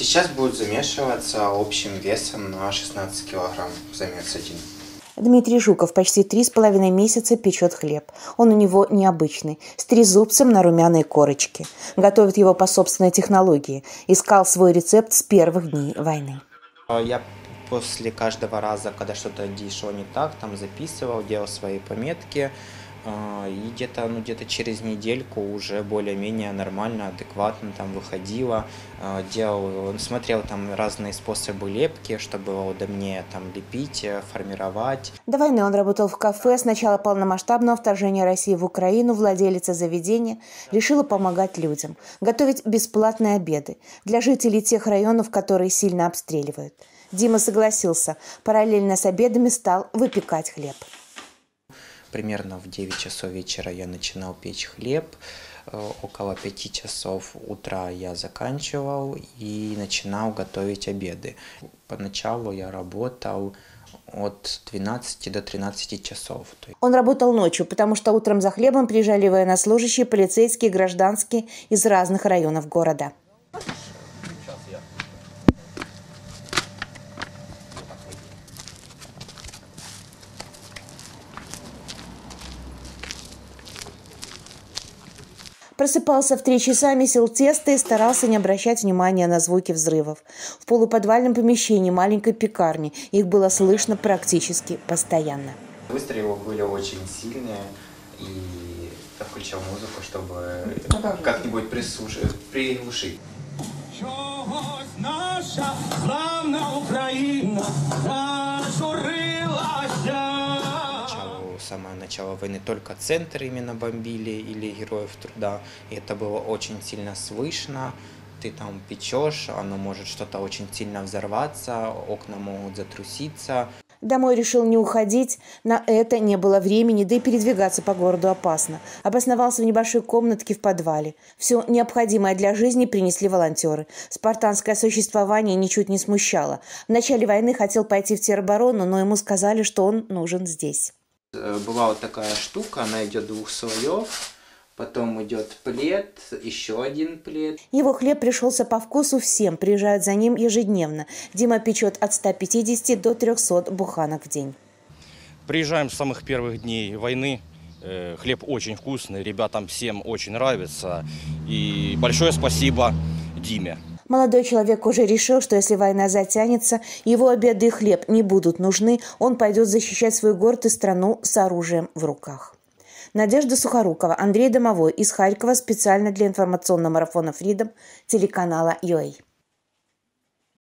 Сейчас будет замешиваться общим весом на 16 килограмм замес один. Дмитрий Жуков почти три с половиной месяца печет хлеб. Он у него необычный, с трезубцем на румяной корочке. Готовит его по собственной технологии. Искал свой рецепт с первых дней войны. Я после каждого раза, когда что-то шло не так, там записывал, делал свои пометки, а, и где-то ну, где через недельку уже более-менее нормально, адекватно там выходила, а, делал, смотрел там разные способы лепки, чтобы удобнее там лепить, э, формировать. До войны он работал в кафе. С начала полномасштабного вторжения России в Украину владелица заведения решила помогать людям, готовить бесплатные обеды для жителей тех районов, которые сильно обстреливают. Дима согласился. Параллельно с обедами стал выпекать хлеб. Примерно в 9 часов вечера я начинал печь хлеб. Э, около 5 часов утра я заканчивал и начинал готовить обеды. Поначалу я работал от 12 до 13 часов. Он работал ночью, потому что утром за хлебом приезжали военнослужащие, полицейские, гражданские из разных районов города. Просыпался в три часа, месил тесто и старался не обращать внимания на звуки взрывов. В полуподвальном помещении маленькой пекарни их было слышно практически постоянно. Выстрелы были очень сильные, и я включал музыку, чтобы как-нибудь приглушить. наша славна Україна самое начало войны только центр именно бомбили или героев труда. И это было очень сильно слышно. Ты там печешь, оно может что-то очень сильно взорваться, окна могут затруситься. Домой решил не уходить, на это не было времени, да и передвигаться по городу опасно. Обосновался в небольшой комнатке в подвале. Все необходимое для жизни принесли волонтеры. Спартанское существование ничуть не смущало. В начале войны хотел пойти в тероборону, но ему сказали, что он нужен здесь. Э, была вот такая штука, она идет двух слоев. Потом идет плед, еще один плед. Его хлеб пришелся по вкусу всем, приезжают за ним ежедневно. Дима печет от 150 до 300 буханок в день. Приезжаем с самых первых дней войны. Э, хлеб очень вкусный, ребятам всем очень нравится. И большое спасибо Диме. Молодой человек уже решил, что если война затянется, его обеды и хлеб не будут нужны, он пойдет защищать свой город и страну с оружием в руках. Надежда Сухорукова, Андрей Домовой из Харькова специально для информационного марафона «Фридом» телеканала «ЮА».